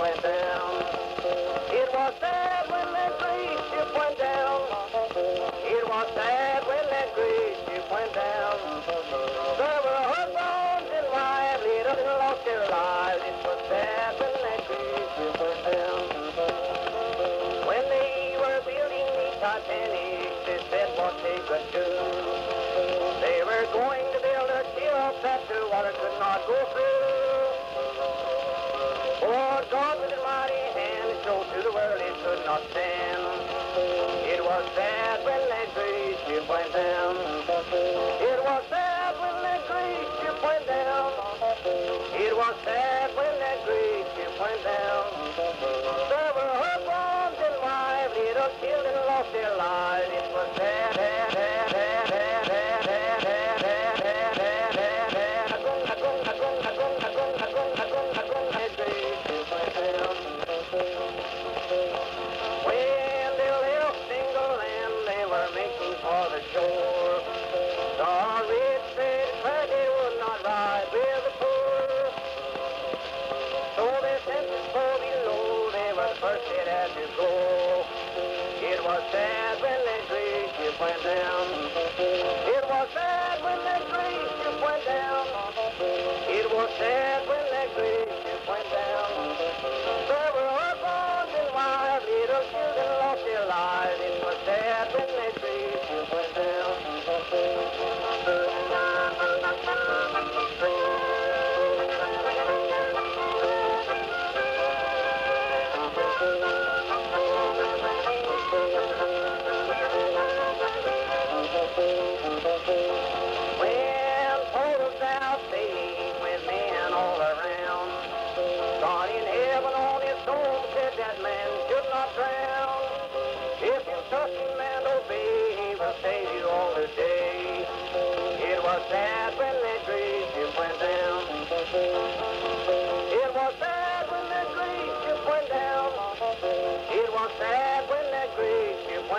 went down. It was sad when that great ship went down. It was sad when that great ship went down. There were husbands and wives, my little lost girl. ship went. It was sad when that great ship went down. It was sad when that great ship went down. There were and wives, little children lost their lives. Sad relentlessly, you went them.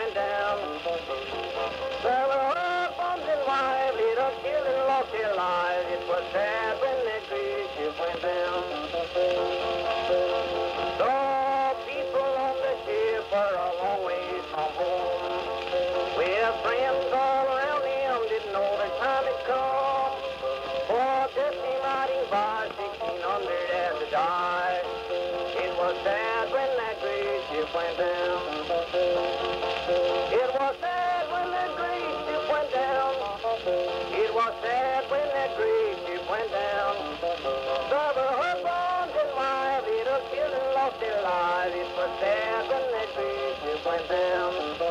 going down. There were all forms and wives, little and lost their lives. It was sad when the great ship went down. So people on the ship were a long way from home. We had friends all around them, didn't know the time had come. For just riding by 1600 as a die. It was sad when that great ship went down.